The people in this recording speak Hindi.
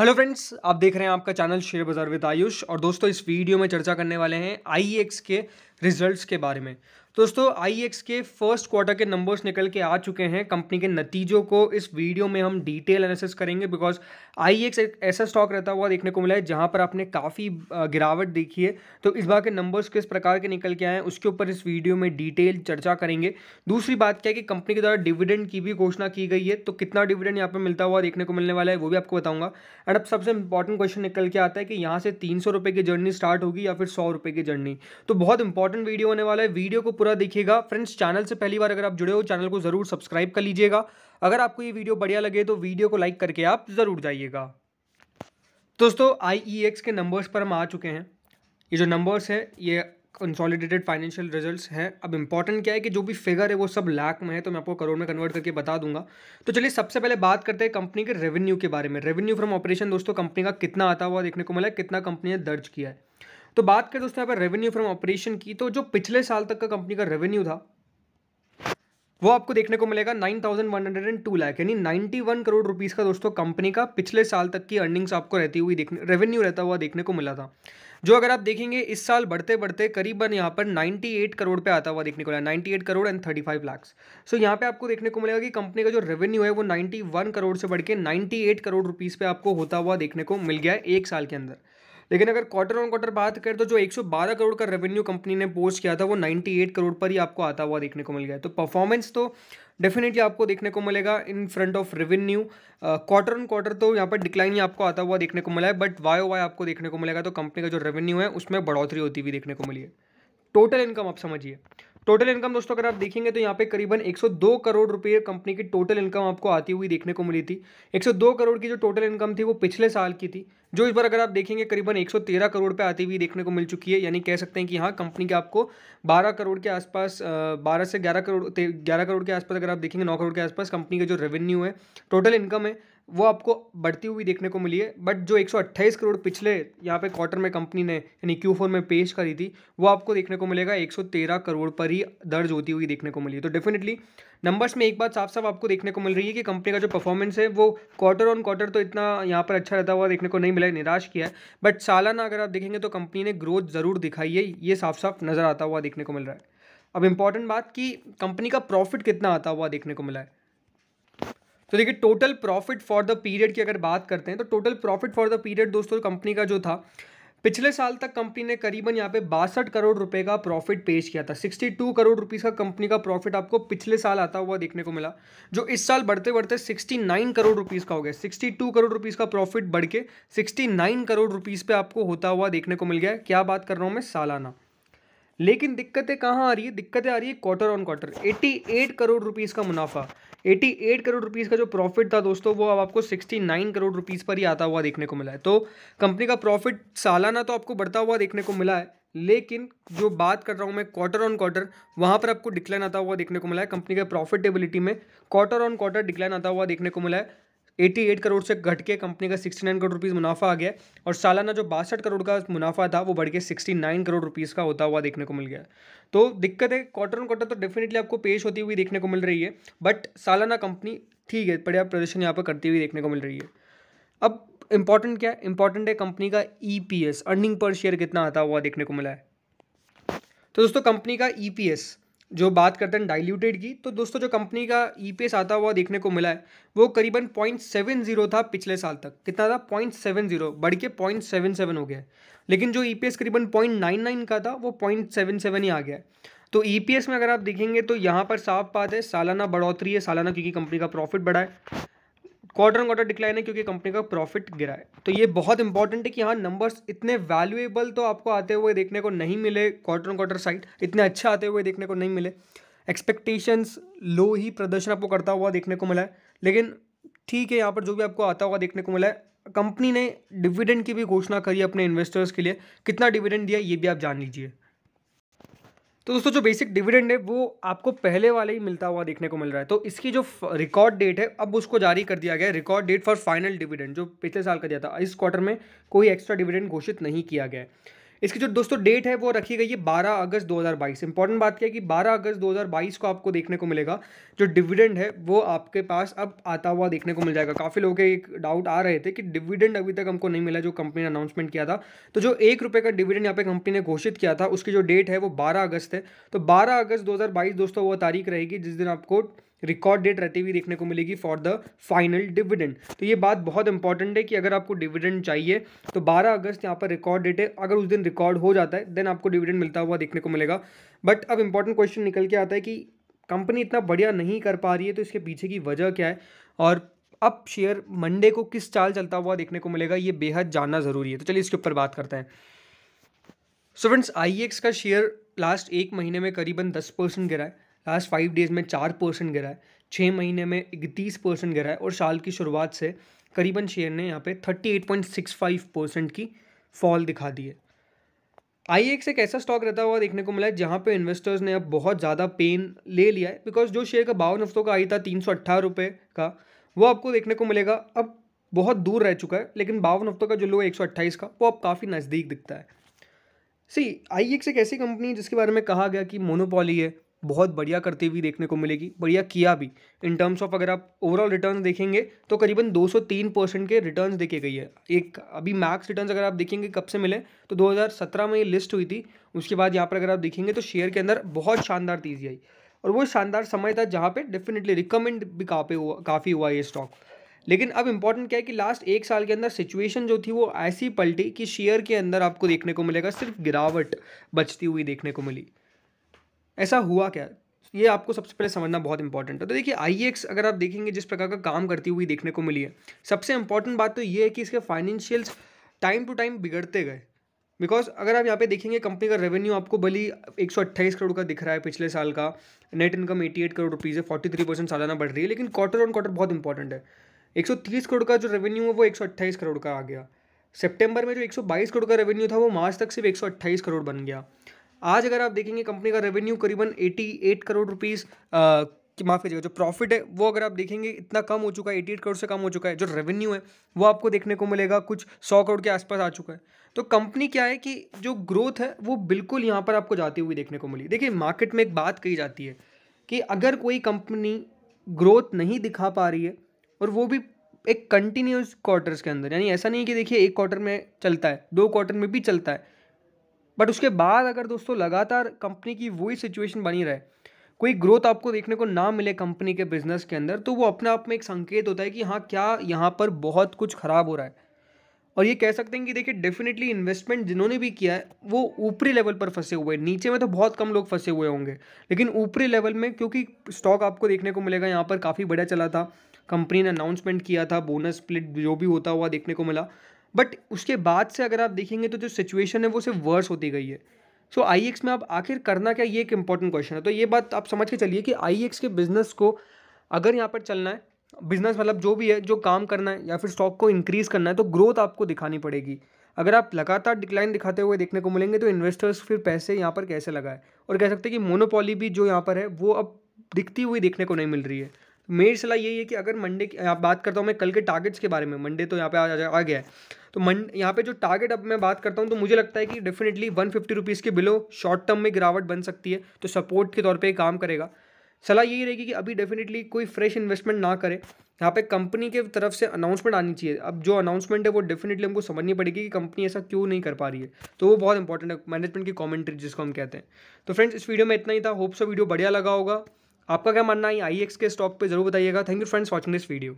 हेलो फ्रेंड्स, आप देख रहे हैं आपका चैनल शेयर बाज़ार विद आयुष। और दोस्तों, इस वीडियो में चर्चा करने वाले हैं आई के रिजल्ट्स के बारे में। दोस्तों आई के फ़र्स्ट क्वार्टर के नंबर्स निकल के आ चुके हैं। कंपनी के नतीजों को इस वीडियो में हम डिटेल एनालिसिस करेंगे बिकॉज़ आई एक ऐसा स्टॉक रहता हुआ देखने को मिला है, जहाँ पर आपने काफ़ी गिरावट देखी है। तो इस बार के नंबर्स किस प्रकार के निकल के आए हैं, उसके ऊपर इस वीडियो में डिटेल चर्चा करेंगे। दूसरी बात क्या है कि कंपनी के द्वारा डिविडेंड की भी घोषणा की गई है तो कितना डिविडेंड यहाँ पर मिलता हुआ देखने को मिलने वाला है, वो भी आपको बताऊँगा। एंड अब सबसे इंपॉर्टेंट क्वेश्चन निकल के आता है कि यहाँ से तीन सौ की जर्नी स्टार्ट होगी या फिर सौ की जर्नी तो बहुत इंपॉर्टेंट वीडियो होने वाला है। वीडियो को पूरा देखिएगा। फ्रेंड्स चैनल से पहली बार अगर आप जुड़े हो चैनल को ज़रूर सब्सक्राइब कर लीजिएगा। अगर आपको ये वीडियो बढ़िया लगे तो वीडियो को लाइक करके आप ज़रूर जाइएगा। दोस्तों आई के नंबर्स पर हम आ चुके हैं। ये जो नंबर्स है, ये कंसोलिडेटेड फाइनेंशियल रिजल्ट्स हैं। अब इंपॉर्टेंट क्या है कि जो भी फिगर है, वो सब लाख में है तो मैं आपको करोड़ में कन्वर्ट करके बता दूँगा। तो चलिए, सबसे पहले बात करते हैं कंपनी के रेवेन्यू के बारे में। रेवेन्यू फ्रॉम ऑपरेशन दोस्तों कंपनी का कितना आता हुआ देखने को मिला कितना कंपनी ने दर्ज किया है। तो बात करें दोस्तों यहाँ पर रेवेन्यू फ्रॉम ऑपरेशन की तो जो पिछले साल तक का कंपनी का रेवेन्यू था, वो आपको देखने को मिलेगा nine thousand one hundred and two lakh, यानी नाइन्टी वन करोड़ रुपीज़ का दोस्तों कंपनी का पिछले साल तक की अर्निंग्स आपको रहती हुई देखने रेवेन्यू रहता हुआ देखने को मिला था। जो अगर आप देखेंगे, इस साल बढ़ते बढ़ते करीबन यहाँ पर 98 करोड़ पे आता हुआ देखने को मिला 98 करोड़ एंड 35 लाख सो यहाँ पे आपको देखने को मिलेगा कि कंपनी का जो रेवेन्यू है, वो 91 करोड़ से बढ़ के 98 करोड़ रुपीज़ पे आपको होता हुआ देखने को मिल गया है एक साल के अंदर। लेकिन अगर क्वार्टर ऑन क्वार्टर बात करें तो जो 112 करोड़ का रेवेन्यू कंपनी ने पोस्ट किया था, वो 98 करोड़ पर ही आपको आता हुआ देखने को मिल गया तो परफॉर्मेंस तो डेफिनेटली आपको देखने को मिलेगा in front of revenue quarter on quarter तो यहाँ पर डिक्लाइन ही आपको आता हुआ देखने को मिला है बट वाई वाई आपको देखने को मिलेगा। तो कंपनी का जो रेवेन्यू है, उसमें बढ़ोतरी होती हुई देखने को मिली है। टोटल इनकम आप समझिए। टोटल इनकम दोस्तों, अगर आप देखेंगे तो यहाँ पे करीबन 102 करोड़ रुपए कंपनी की टोटल इनकम आपको आती हुई देखने को मिली थी। 102 करोड़ की जो टोटल इनकम थी, वो पिछले साल की थी, जो इस बार अगर आप देखेंगे, करीबन 113 करोड़ पे आती हुई देखने को मिल चुकी है। यानी कह सकते हैं कि हाँ कंपनी के आपको 12 करोड़ के आसपास 12 से 11 करोड़ 11 करोड़ के आसपास अगर आप देखेंगे 9 करोड़ के आसपास कंपनी का जो रेवेन्यू है टोटल इनकम है वो आपको बढ़ती हुई देखने को मिली है। बट जो 128 करोड़ पिछले यहाँ पे क्वार्टर में कंपनी ने, यानी क्यू फोर में पेश करी थी, वो आपको देखने को मिलेगा। 113 करोड़ पर ही दर्ज होती हुई देखने को मिली तो डेफिनेटली नंबर्स में एक बात साफ़ साफ़ आपको देखने को मिल रही है कि कंपनी का जो परफॉर्मेंस है, वो क्वार्टर ऑन क्वार्टर तो इतना यहाँ पर अच्छा रहता हुआ देखने को नहीं मिला निराश किया है। बट सालाना अगर आप देखेंगे तो कंपनी ने ग्रोथ ज़रूर दिखाई है, ये साफ़ साफ़ नज़र आता हुआ देखने को मिल रहा है। अब इंपॉर्टेंट बात कि कंपनी का प्रॉफिट कितना आता हुआ देखने को मिला है। तो देखिए total profit for the period की अगर बात करते हैं तो total profit for the period दोस्तों कंपनी का जो था, पिछले साल तक कंपनी ने करीबन यहाँ पे बासठ करोड़ रुपए का प्रॉफिट पेश किया था। 62 करोड़ रुपीस का कंपनी का प्रॉफिट आपको पिछले साल आता हुआ देखने को मिला, जो इस साल बढ़ते बढ़ते 69 करोड़ रुपीस का हो गया। 62 करोड़ रुपीस का प्रॉफिट बढ़ के 69 करोड़ रुपीस पे आपको होता हुआ देखने को मिल गया क्या बात कर रहा हूँ मैं? सालाना। लेकिन दिक्कतें कहाँ आ रही है? दिक्कतें आ रही है quarter on quarter 88 crore rupees का मुनाफा। 88 करोड़ रुपीज़ का जो प्रॉफिट था दोस्तों, वो अब आपको 69 करोड़ रुपीज़ पर ही आता हुआ देखने को मिला है। तो कंपनी का प्रॉफिट सालाना तो आपको बढ़ता हुआ देखने को मिला है, लेकिन जो बात कर रहा हूँ मैं क्वार्टर ऑन क्वार्टर वहाँ पर आपको डिक्लाइन आता हुआ देखने को मिला है। कंपनी के प्रॉफिटेबिलिटी में क्वार्टर ऑन क्वार्टर डिक्लाइन आता हुआ देखने को मिला है। 88 करोड़ से घट के कंपनी का 69 करोड़ रुपीज़ मुनाफा आ गया और सालाना जो बासठ करोड़ का मुनाफा था, वो बढ़ के 69 करोड़ रुपीज़ का होता हुआ देखने को मिल गया तो दिक्कत है क्वार्टर ऑन क्वार्टर तो डेफिनेटली आपको पेश होती हुई देखने को मिल रही है बट सालाना कंपनी ठीक है, बढ़िया प्रदर्शन यहाँ पर करती हुई देखने को मिल रही है। अब इंपॉर्टेंट क्या है? इंपॉर्टेंट है कंपनी का ईपीएस अर्निंग पर शेयर कितना आता हुआ देखने को मिला है। तो दोस्तों, कंपनी का ईपीएस जो बात करते हैं डाइल्यूटेड की तो दोस्तों जो कंपनी का ई e आता हुआ देखने को मिला है, वो करीबन पॉइंट सेवन ज़ीरो था पिछले साल तक। कितना था? पॉइंट सेवन ज़ीरो बढ़ के पॉइंट सेवन सेवन हो गया लेकिन जो ई पी एस करीबन पॉइंट नाइन नाइन का था, वो पॉइंट सेवन सेवन ही आ गया तो ई पी एस में अगर आप देखेंगे तो यहाँ पर साफ़ बात है, सालाना बढ़ोतरी है, सालाना क्योंकि कंपनी का प्रॉफिट बढ़ा है। क्वार्टर क्वार्टर डिक्लाइन है क्योंकि कंपनी का प्रॉफिट गिरा है। तो ये बहुत इंपॉर्टेंट है कि हाँ नंबर्स इतने वैल्यूएबल तो आपको आते हुए देखने को नहीं मिले क्वार्टर क्वार्टर साइड इतने अच्छे आते हुए देखने को नहीं मिले। एक्सपेक्टेशंस लो ही प्रदर्शन आपको करता हुआ देखने को मिला है। लेकिन ठीक है, यहाँ पर जो भी आपको आता हुआ देखने को मिला है कंपनी ने डिविडेंड की भी घोषणा करी अपने इन्वेस्टर्स के लिए। कितना डिविडेंड दिया, ये भी आप जान लीजिए। तो दोस्तों, जो बेसिक डिविडेंड है, वो आपको पहले वाले ही मिलता हुआ देखने को मिल रहा है। तो इसकी जो रिकॉर्ड डेट है, अब उसको जारी कर दिया गया है। Record date for final dividend जो पिछले साल का दिया था, इस क्वार्टर में कोई एक्स्ट्रा डिविडेंड घोषित नहीं किया गया है। इसकी जो दोस्तों डेट है, वो रखी गई है 12 अगस्त 2022 इंपॉर्टेंट बात क्या है कि 12 अगस्त 2022 को आपको देखने को मिलेगा। जो डिविडेंड है, वो आपके पास अब आता हुआ देखने को मिल जाएगा। काफ़ी लोगों के एक डाउट आ रहे थे कि डिविडेंड अभी तक हमको नहीं मिला, जो कंपनी ने अनाउंसमेंट किया था। तो जो एक रुपये का डिविडेंड यहाँ पे कंपनी ने घोषित किया था, उसकी जो डेट है, वो बारह अगस्त है। तो बारह अगस्त दो हज़ार बाईस, दोस्तों, वो तारीख रहेगी जिस दिन आपको रिकॉर्ड डेट रहती हुई देखने को मिलेगी फॉर द फाइनल डिविडेंड तो ये बात बहुत इंपॉर्टेंट है कि अगर आपको डिविडेंड चाहिए तो 12 अगस्त यहाँ पर रिकॉर्ड डेट है। अगर उस दिन रिकॉर्ड हो जाता है देन आपको डिविडेंड मिलता हुआ देखने को मिलेगा। बट अब इंपॉर्टेंट क्वेश्चन निकल के आता है कि कंपनी इतना बढ़िया नहीं कर पा रही है तो इसके पीछे की वजह क्या है? और अब शेयर मंडे को किस चाल चलता हुआ देखने को मिलेगा, ये बेहद जानना ज़रूरी है। तो चलिए इसके ऊपर बात करते हैं। सो फ्रेंड्स आई का शेयर लास्ट एक महीने में करीबन दस परसेंट गिरा है। लास्ट फाइव डेज़ में चार परसेंट गिरा है छः महीने में इकतीस परसेंट गिरा है और साल की शुरुआत से करीबन शेयर ने यहाँ पे thirty eight point six five percent की फॉल दिखा दी है। आई एक्स एक ऐसा स्टॉक रहता हुआ देखने को मिला है जहाँ पे इन्वेस्टर्स ने अब बहुत ज़्यादा पेन ले लिया है बिकॉज़ जो शेयर का बावन हफ्तों का आई था तीन सौ अट्ठारह रुपये का, वो आपको देखने को मिलेगा। अब बहुत दूर रह चुका है, लेकिन बावन हफ्तों का जो लो है एक सौ अट्ठाईस का, वो अब काफ़ी नज़दीक दिखता है। सी आई एक्स एक ऐसी कंपनी जिसके बारे में कहा गया कि मोनोपॉली है। बहुत बढ़िया करती हुई देखने को मिलेगी, बढ़िया किया भी। इन टर्म्स ऑफ़ अगर आप ओवरऑल रिटर्न देखेंगे तो करीबन 203 परसेंट के रिटर्न्स देखे गई है। एक अभी मैक्स रिटर्न्स अगर आप देखेंगे कब से मिले तो 2017 में ये लिस्ट हुई थी। उसके बाद यहाँ पर अगर आप देखेंगे तो शेयर के अंदर बहुत शानदार तेज़ी आई। और वो शानदार समय था जहाँ पर डेफिनेटली रिकमेंड भी काफ़ी हुआ काफ़ी हुआ ये स्टॉक लेकिन अब इंपॉर्टेंट क्या है कि लास्ट एक साल के अंदर सिचुएशन जो थी वो ऐसी पलटी कि शेयर के अंदर आपको देखने को मिलेगा, सिर्फ़ गिरावट बचती हुई देखने को मिली। ऐसा हुआ क्या? ये आपको सबसे पहले समझना बहुत इंपॉर्टेंट है। तो देखिए आईएक्स अगर आप देखेंगे, जिस प्रकार का काम करती हुई देखने को मिली है, सबसे इंपॉर्टेंट बात तो ये है कि इसके फाइनेंशियल्स टाइम टू टाइम बिगड़ते गए। बिकॉज़ अगर आप यहाँ पे देखेंगे कंपनी का रेवेन्यू आपको भली एक सौ अठाईस करोड़ का दिख रहा है पिछले साल का। नेट इनकम 88 करोड़ रुपीज़ है 43 परसेंट सालाना बढ़ रही है, लेकिन क्वार्टर ऑन क्वार्टर बहुत इंपॉर्टेंट है। 130 करोड़ का जो रेवेन्यू है, वो 128 करोड़ का आ गया। सितंबर में जो 122 करोड़ का रेवेन्यू था, वो मार्च तक सिर्फ़ 128 करोड़ बन गया। आज अगर आप देखेंगे कंपनी का रेवेन्यू करीबन 88 करोड़ रुपीज़ माफ़ कीजिएगा, जो प्रॉफिट है, वो अगर आप देखेंगे, इतना कम हो चुका है 88 करोड़ से कम हो चुका है, जो रेवेन्यू है, वो आपको देखने को मिलेगा, कुछ सौ करोड़ के आसपास आ चुका है। तो कंपनी क्या है कि जो ग्रोथ है, वो बिल्कुल यहाँ पर आपको जाती हुई देखने को मिली। देखिए मार्केट में एक बात कही जाती है कि अगर कोई कंपनी ग्रोथ नहीं दिखा पा रही है, और वो भी एक कंटिन्यूस क्वार्टर्स के अंदर, यानी ऐसा नहीं कि देखिए एक क्वार्टर में चलता है, दो क्वार्टर में भी चलता है बट उसके बाद अगर दोस्तों लगातार कंपनी की वही सिचुएशन बनी रहे, कोई ग्रोथ आपको देखने को ना मिले कंपनी के बिज़नेस के अंदर तो वो अपने आप में एक संकेत होता है कि हाँ क्या यहाँ पर बहुत कुछ खराब हो रहा है। और ये कह सकते हैं कि देखिए डेफिनेटली इन्वेस्टमेंट जिन्होंने भी किया है, वो ऊपरी लेवल पर फंसे हुए हैं। नीचे में तो बहुत कम लोग फंसे हुए होंगे, लेकिन ऊपरी लेवल में, क्योंकि स्टॉक आपको देखने को मिलेगा, यहाँ पर काफ़ी बढ़िया चला था। कंपनी ने अनाउंसमेंट किया था बोनस स्प्लिट जो भी होता हुआ देखने को मिला। बट उसके बाद से अगर आप देखेंगे तो जो सिचुएशन है वो सिर्फ़ वर्स होती गई है। सो आई एक्स में आप आखिर करना क्या, ये एक इंपॉर्टेंट क्वेश्चन है। तो ये बात आप समझ के चलिए कि आई एक्स के बिज़नेस को अगर यहाँ पर चलना है बिज़नेस मतलब जो भी है, जो काम करना है या फिर स्टॉक को इंक्रीज करना है तो ग्रोथ आपको दिखानी पड़ेगी। अगर आप लगातार डिक्लाइन दिखाते हुए देखने को मिलेंगे तो इन्वेस्टर्स फिर पैसे यहाँ पर कैसे लगाए? और कह सकते हैं कि मोनोपॉली भी जो यहाँ पर है, वो अब दिखती हुई देखने को नहीं मिल रही है। मेरी सलाह यही है कि अगर मंडे की आप बात करता हूँ मैं कल के टारगेट्स के बारे में मंडे तो यहाँ पे आ, आ गया है। तो मन यहाँ पे जो टारगेट अब मैं बात करता हूँ तो मुझे लगता है कि डेफिनेटली वन फिफ्टी रुपीज़ के बिलो शॉर्ट टर्म में गिरावट बन सकती है तो सपोर्ट के तौर पर काम करेगा। सलाह यही रहेगी कि अभी डेफिनेटली कोई फ्रेश इन्वेस्टमेंट ना करे। यहाँ पे कंपनी के तरफ़ से अनाउंसमेंट आनी चाहिए। अब जो अनाउंसमेंट है वो डेफिनेटली हमको समझनी पड़ेगी कि कंपनी ऐसा क्यों नहीं कर पा रही है। तो वो बहुत इंपॉर्टेंट है मैनेजमेंट की कॉमेंट्री जिसको हम कहते हैं। तो फ्रेंड्स इस वीडियो में इतना ही था। होप सो वीडियो बढ़िया लगा होगा। आपका क्या मानना है? आई एक्स के स्टॉक पर ज़रूर बताइएगा। Thank you friends watching this video